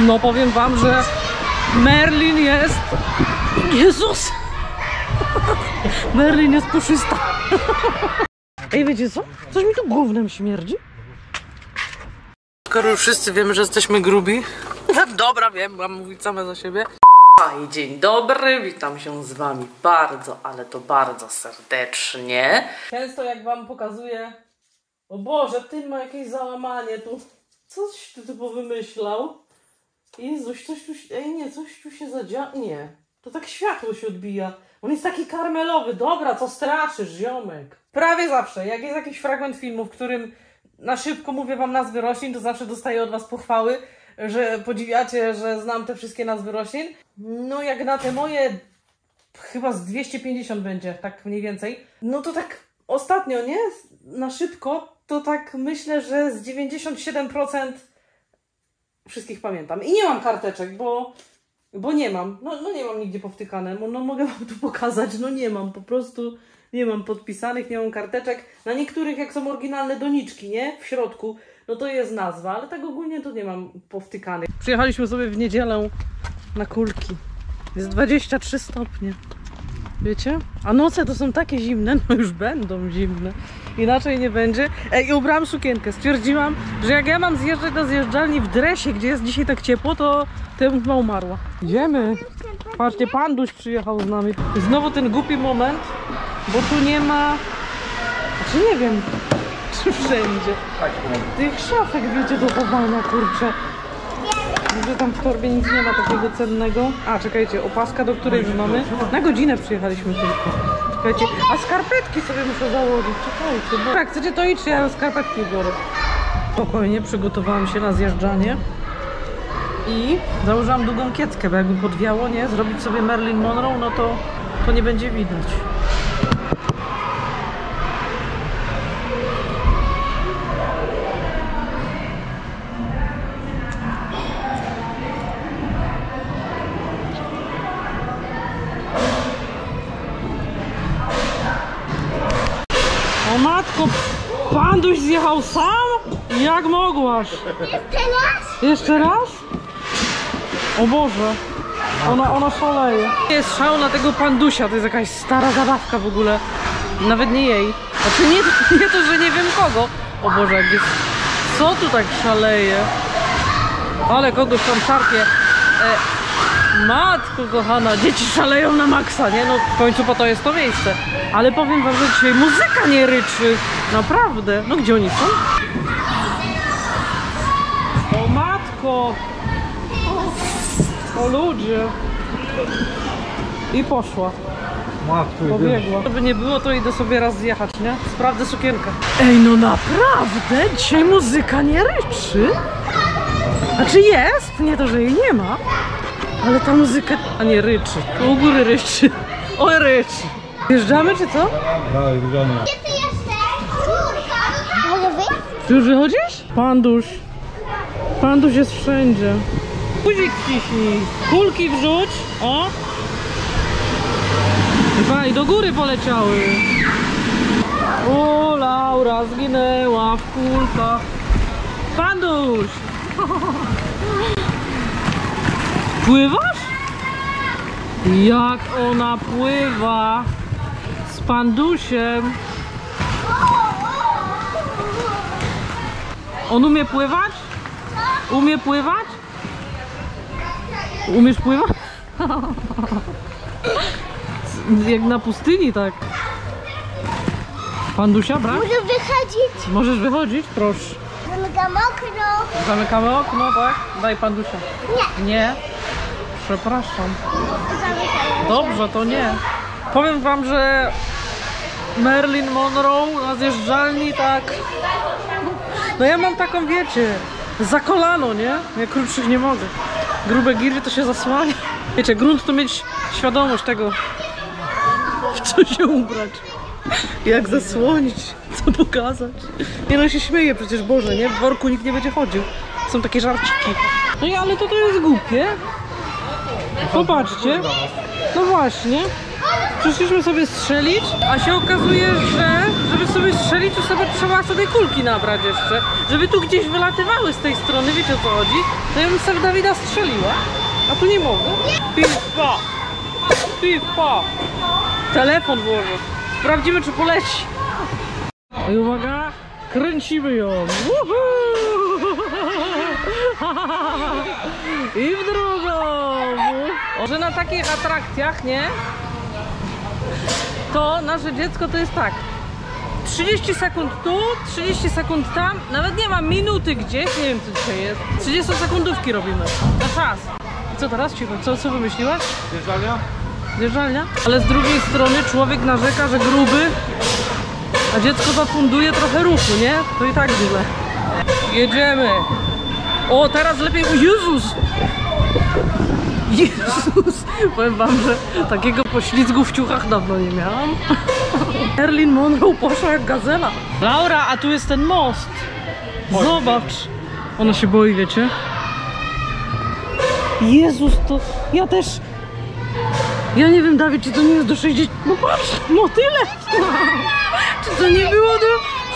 No powiem wam, że Merlin jest... Jezus! Merlin jest puszysta. Ej, wiecie co? Coś mi tu gównem śmierdzi. Skoro już wszyscy wiemy, że jesteśmy grubi. Dobra, wiem, mam mówić same za siebie. I dzień dobry, witam się z wami bardzo, ale to bardzo serdecznie. Często jak wam pokazuję, o Boże, ty ma jakieś załamanie tu. Coś ty tu powymyślał. Jezuś, coś tu się, ej nie, coś tu się zadzia... Nie, to tak światło się odbija. On jest taki karmelowy. Dobra, co straszysz, ziomek? Prawie zawsze, jak jest jakiś fragment filmu, w którym na szybko mówię wam nazwy roślin, to zawsze dostaję od was pochwały, że podziwiacie, że znam te wszystkie nazwy roślin. No jak na te moje chyba z 250 będzie, tak mniej więcej. No to tak ostatnio, nie? Na szybko, to tak myślę, że z 97% wszystkich pamiętam. I nie mam karteczek, bo, bo nie mam. No, no nie mam nigdzie powtykane. No, mogę wam tu pokazać, no nie mam, po prostu nie mam podpisanych, nie mam karteczek. Na niektórych, jak są oryginalne doniczki, nie? W środku, no to jest nazwa, ale tak ogólnie to nie mam powtykanych. Przyjechaliśmy sobie w niedzielę na kulki. Jest 23 stopnie. Wiecie? A noce to są takie zimne, no już będą zimne. Inaczej nie będzie. Ej, i ubrałam sukienkę. Stwierdziłam, że jak ja mam zjeżdżać na zjeżdżalni w dresie, gdzie jest dzisiaj tak ciepło, to, ja bym chyba umarła. Idziemy. Patrzcie, panduś przyjechał z nami. Znowu ten głupi moment, bo tu nie ma... Znaczy nie wiem, czy wszędzie. Tych szafek, wiecie, do chowania, kurczę. Że tam w torbie nic nie ma takiego cennego. A, czekajcie, opaska, do której już mamy. Na godzinę przyjechaliśmy tylko. Czekajcie, a skarpetki sobie muszę założyć. Czekajcie, bo jak chcecie to idźcie, ja skarpetki biorę. Spokojnie, przygotowałam się na zjeżdżanie. I założyłam długą kieckę, bo jakby podwiało, nie? Zrobić sobie Merlin Monroe, no to, to nie będzie widać. Panduś zjechał sam? Jak mogłaś? Teraz? Jeszcze raz? O Boże. Ona, ona szaleje. Jest szał na tego pandusia, to jest jakaś stara zabawka w ogóle. Nawet nie jej. Znaczy nie, nie to, że nie wiem kogo. O Boże, jak jest... Co tu tak szaleje? Ale kogoś tam szarpie. E, matko kochana, dzieci szaleją na maksa, nie? No w końcu po to jest to miejsce. Ale powiem wam, że dzisiaj muzyka nie ryczy. Naprawdę. No gdzie oni są? O matko! O ludzie! I poszła, pobiegła. Żeby nie było, to idę sobie raz zjechać, nie? Sprawdzę sukienkę. Ej, no naprawdę? Dzisiaj muzyka nie ryczy? Znaczy jest, nie to, że jej nie ma. Ale ta muzyka... A nie, ryczy. U góry ryczy. O, ryczy. Wjeżdżamy, czy co? Gdzie ty Już wychodzisz? Panduś. Panduś jest wszędzie. Guzik wciśnij. Kulki wrzuć. O. Chyba i do góry poleciały. O, Laura zginęła w kulkach. Panduś. Pływasz? Jak ona pływa z pandusiem. On umie pływać? Umie pływać? Umiesz pływać? Jak na pustyni, tak. Pandusia, brak? Mogę wychodzić? Możesz wychodzić? Proszę. Zamykam okno. Zamykamy okno, tak? Daj pandusia. Nie. Nie? Przepraszam. Zamykam. Dobrze, to nie. Powiem wam, że Marilyn Monroe na zjeżdżalni tak... No ja mam taką, wiecie, za kolano, nie? Ja krótszych nie mogę. Grube giry to się zasłania. Wiecie, grunt to mieć świadomość tego, w co się ubrać. Jak zasłonić, co pokazać. Nie no się śmieję przecież, Boże, nie? W worku nikt nie będzie chodził. Są takie żarciki. No ale to to jest głupie. Popatrzcie. No właśnie. Przyszliśmy sobie strzelić, a się okazuje, że żeby sobie strzelić, to sobie trzeba sobie kulki nabrać jeszcze. Żeby tu gdzieś wylatywały z tej strony, wiecie o co chodzi? To ja bym sobie Dawida strzeliła, a tu nie mogę. Pipa! Pipa! Telefon włożę. Sprawdzimy, czy poleci. I uwaga, kręcimy ją. I w drugą. Że na takich atrakcjach, nie? To nasze dziecko to jest tak. 30 sekund tu, 30 sekund tam, nawet nie ma minuty gdzieś, nie wiem co dzisiaj jest. 30 sekundówki robimy. Na czas. I co teraz? Cicho, co, co wymyśliłaś? Zjeżdżalnia? Zjeżdżalnia? Ale z drugiej strony człowiek narzeka, że gruby, a dziecko zafunduje trochę ruchu, nie? To i tak źle. Jedziemy. O, teraz lepiej. O Jezus! Jezus! Powiem wam, że takiego poślizgu w ciuchach dawno nie miałam. Erlin Monroe poszła jak gazela. Laura, a tu jest ten most. Zobacz. Ona się boi, wiecie? Jezus, to ja też ja nie wiem, Dawid, czy to nie jest do 60. No patrz, no tyle! czy to nie było do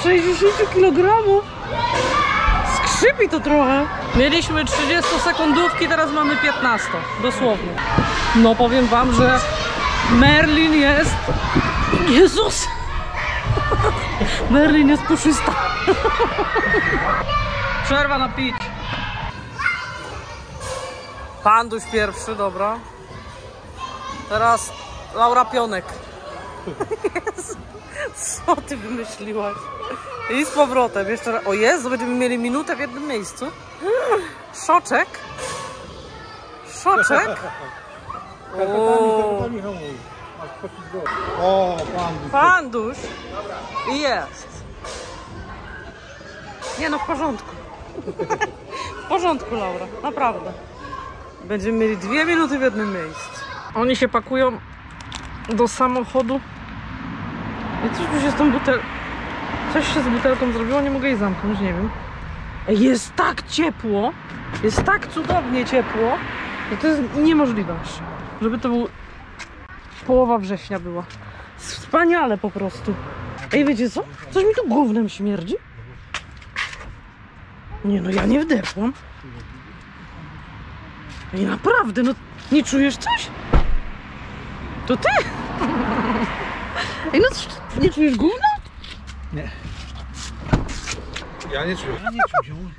60 kg? Skrzypi to trochę. Mieliśmy 30 sekundówki, teraz mamy 15. Dosłownie. No powiem wam, że Merlin jest. Jezus! Merlin jest puszysta. Przerwa na pić. Panduś pierwszy, dobra. Teraz Laura Pionek. Co ty wymyśliłaś? I z powrotem jeszcze raz. O Jezu, będziemy mieli minutę w jednym miejscu. Szoczek. Szoczek. O, O, pan. panduś. I jest. Nie no, w porządku. W porządku, Laura. Naprawdę. Będziemy mieli dwie minuty w jednym miejscu. Oni się pakują do samochodu. I coś mi się z tą butelką... Coś się z butelką zrobiło, nie mogę jej zamknąć, nie wiem. Jest tak ciepło, jest tak cudownie ciepło, że to jest niemożliwe. Żeby to był... Połowa września była. Wspaniale po prostu. Ej, wiecie co? Coś mi tu gównem śmierdzi. Nie no, ja nie wdepłam. Ej, naprawdę, no nie czujesz coś? To ty? Ej, no coś, nie czujesz gówna? Ja nie czuję. Ja nie czuję.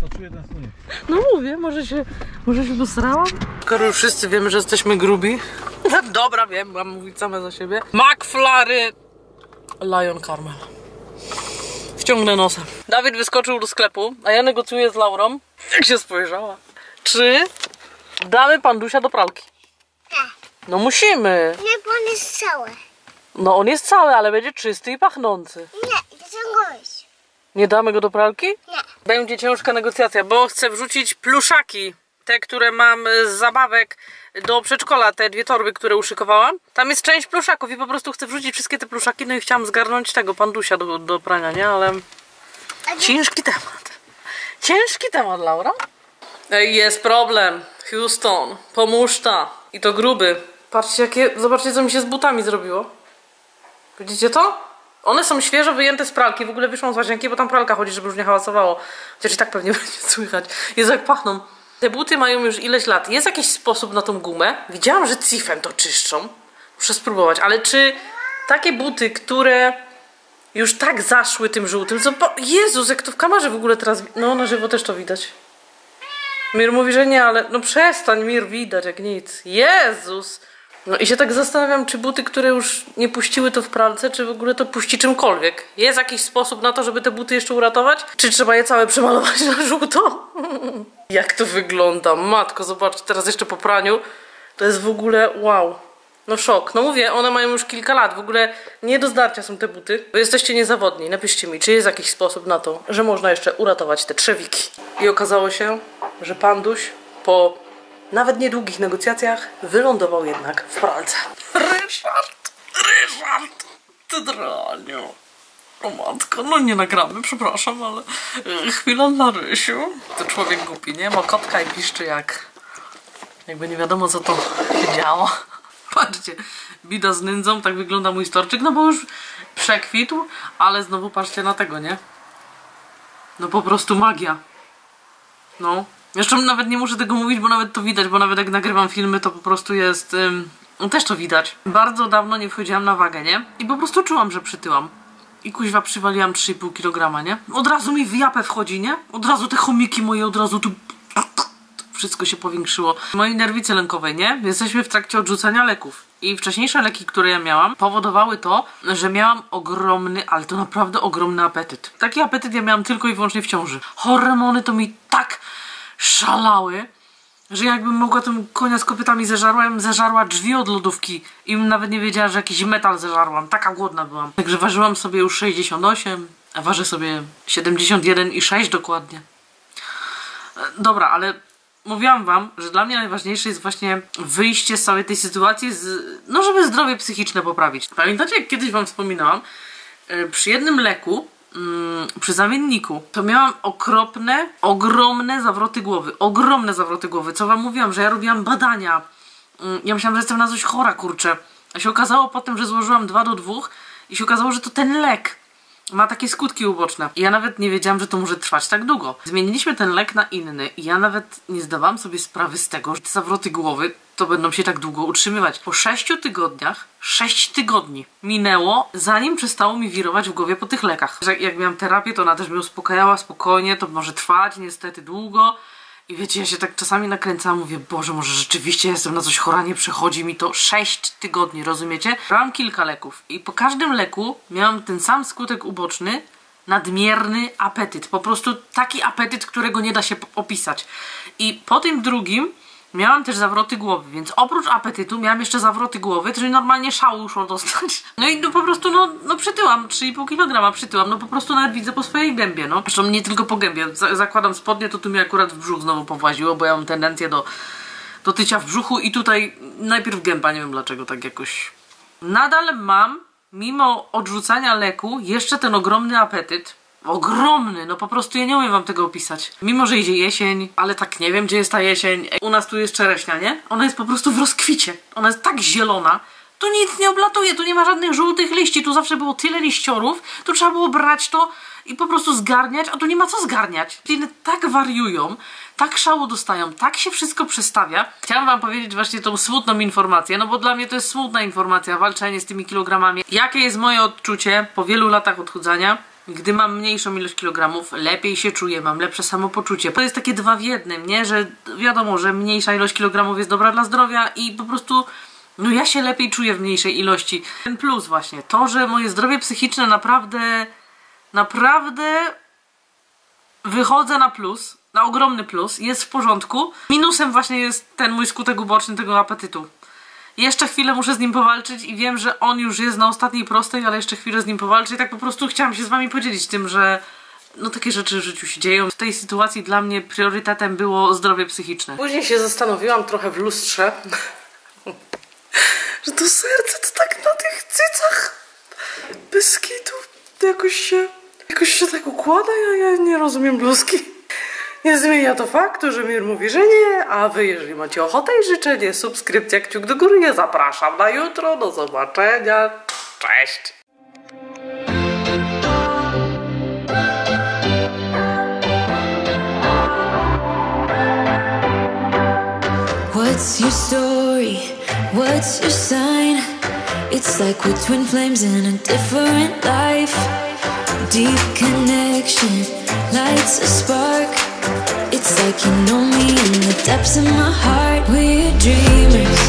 To czuję na stronie. No mówię, może się, może się posrałam? Skoro już wszyscy wiemy, że jesteśmy grubi. Dobra, wiem, mam mówić same za siebie. McFlary Lion Carmel. Wciągnę nosem. Dawid wyskoczył do sklepu, a ja negocjuję z Laurą. Jak się spojrzała. Czy damy pandusia do pralki? Tak. No musimy. Nie, bo on jest całe. No on jest cały, ale będzie czysty i pachnący. Nie, gość. Nie damy go do pralki? Nie. Będzie ciężka negocjacja, bo chcę wrzucić pluszaki. Te, które mam z zabawek do przedszkola, te dwie torby, które uszykowałam. Tam jest część pluszaków i po prostu chcę wrzucić wszystkie te pluszaki, no i chciałam zgarnąć tego pandusia do, do prania, nie? Ale ciężki temat. Ciężki temat, Laura. Ej, jest problem. Houston, pomóż ta. I to gruby. Patrzcie, jakie, zobaczcie, co mi się z butami zrobiło. Widzicie to? One są świeżo wyjęte z pralki. W ogóle wyszłam z łazienki, bo tam pralka chodzi, żeby już nie hałasowało. Chociaż i tak pewnie będzie słychać. Jezu, jak pachną. Te buty mają już ileś lat. Jest jakiś sposób na tą gumę? Widziałam, że cifem to czyszczą. Muszę spróbować. Ale czy takie buty, które już tak zaszły tym żółtym, co... Jezus, jak to w kamerze w ogóle teraz... No, na żywo też to widać. Mir mówi, że nie, ale no przestań, Mir, widać jak nic. Jezus! No i się tak zastanawiam, czy buty, które już nie puściły to w pralce, czy w ogóle to puści czymkolwiek. Jest jakiś sposób na to, żeby te buty jeszcze uratować? Czy trzeba je całe przemalować na żółto? jak to wygląda? Matko, zobacz, teraz jeszcze po praniu. To jest w ogóle wow. No szok. No mówię, one mają już kilka lat. W ogóle nie do zdarcia są te buty. Wy jesteście niezawodni. Napiszcie mi, czy jest jakiś sposób na to, że można jeszcze uratować te trzewiki. I okazało się, że panduś po nawet niedługich negocjacjach wylądował jednak w pralce. Ryszard! Ryszard! Ty draniu! O matko, no nie nagramy, przepraszam, ale e, chwila dla Rysiu. To człowiek głupi, nie? Ma kotka i piszczy jak... Jakby nie wiadomo co to się działo. Patrzcie, bida z nędzą, tak wygląda mój storczyk, no bo już przekwitł, ale znowu patrzcie na tego, nie? No po prostu magia. No. Jeszcze nawet nie muszę tego mówić, bo nawet to widać, bo nawet jak nagrywam filmy, to po prostu jest... Ym, też to widać. Bardzo dawno nie wchodziłam na wagę, nie? I po prostu czułam, że przytyłam. I kuźwa przywaliłam 3,5 kg, nie? Od razu mi w japę wchodzi, nie? Od razu te chomiki moje, od razu tu... Wszystko się powiększyło. Mojej nerwicy lękowej, nie? Jesteśmy w trakcie odrzucania leków. I wcześniejsze leki, które ja miałam, powodowały to, że miałam ogromny, ale to naprawdę ogromny apetyt. Taki apetyt ja miałam tylko i wyłącznie w ciąży. Hormony to mi tak szalały, że jakbym mogła tym konia z kopytami zeżarła, zeżarła drzwi od lodówki i nawet nie wiedziała, że jakiś metal zeżarłam. Taka głodna byłam. Także ważyłam sobie już 68, a ważę sobie 71,6 dokładnie. Dobra, ale mówiłam wam, że dla mnie najważniejsze jest właśnie wyjście z całej tej sytuacji, z, no żeby zdrowie psychiczne poprawić. Pamiętacie, jak kiedyś wam wspominałam, e, przy jednym leku, mm, przy zamienniku, to miałam okropne, ogromne zawroty głowy. Ogromne zawroty głowy. Co wam mówiłam, że ja robiłam badania. Mm, Ja myślałam, że jestem na coś chora, kurczę. A się okazało potem, że złożyłam 2 do 2 i się okazało, że to ten lek ma takie skutki uboczne. Ja nawet nie wiedziałam, że to może trwać tak długo. Zmieniliśmy ten lek na inny i ja nawet nie zdawałam sobie sprawy z tego, że te zawroty głowy to będą się tak długo utrzymywać. Po 6 tygodniach, 6 tygodni minęło, zanim przestało mi wirować w głowie po tych lekach. Jak miałam terapię, to ona też mnie uspokajała spokojnie, to może trwać niestety długo. I wiecie, ja się tak czasami nakręcałam, mówię, Boże, może rzeczywiście jestem na coś chora, nie przechodzi mi to 6 tygodni, rozumiecie? Brałam kilka leków i po każdym leku miałam ten sam skutek uboczny, nadmierny apetyt. Po prostu taki apetyt, którego nie da się opisać. I po tym drugim miałam też zawroty głowy, więc oprócz apetytu miałam jeszcze zawroty głowy, czyli normalnie szału szło dostać. No i no po prostu, no, no przytyłam, 3,5 kg przytyłam, no po prostu nawet widzę po swojej gębie, no. Zresztą nie tylko po gębie, Za- zakładam spodnie, to tu mi akurat w brzuch znowu powłaziło, bo ja mam tendencję do, do tycia w brzuchu i tutaj najpierw gęba, nie wiem dlaczego tak jakoś. Nadal mam, mimo odrzucania leku, jeszcze ten ogromny apetyt. Ogromny, no po prostu ja nie umiem wam tego opisać. Mimo, że idzie jesień, ale tak nie wiem, gdzie jest ta jesień. U nas tu jest czereśnia, nie? Ona jest po prostu w rozkwicie. Ona jest tak zielona. Tu nic nie oblatuje, tu nie ma żadnych żółtych liści, tu zawsze było tyle liściorów, tu trzeba było brać to i po prostu zgarniać, a tu nie ma co zgarniać. Rośliny tak wariują, tak szału dostają, tak się wszystko przestawia. Chciałam wam powiedzieć właśnie tą smutną informację, no bo dla mnie to jest smutna informacja, walczenie z tymi kilogramami. Jakie jest moje odczucie po wielu latach odchudzania? Gdy mam mniejszą ilość kilogramów, lepiej się czuję, mam lepsze samopoczucie. To jest takie dwa w jednym, nie? Że wiadomo, że mniejsza ilość kilogramów jest dobra dla zdrowia i po prostu no ja się lepiej czuję w mniejszej ilości. Ten plus właśnie, to, że moje zdrowie psychiczne naprawdę, naprawdę wychodzę na plus, na ogromny plus, jest w porządku. Minusem właśnie jest ten mój skutek uboczny tego apetytu. Jeszcze chwilę muszę z nim powalczyć i wiem, że on już jest na ostatniej prostej, ale jeszcze chwilę z nim powalczę i tak po prostu chciałam się z wami podzielić tym, że no takie rzeczy w życiu się dzieją. W tej sytuacji dla mnie priorytetem było zdrowie psychiczne. Później się zastanowiłam trochę w lustrze, że to serce to tak na tych cycach bez kitu jakoś się, jakoś się tak układa, ja, ja nie rozumiem bluzki. Nie zmienia to faktu, że Mir mówi, że nie, a wy jeżeli macie ochotę i życzenie, subskrypcja, kciuk do góry, ja zapraszam na jutro, do zobaczenia, cześć! What's your story? What's your sign? It's like we're twin flames in a different life. Deep connection lights a spark. It's like you know me in the depths of my heart. We're dreamers,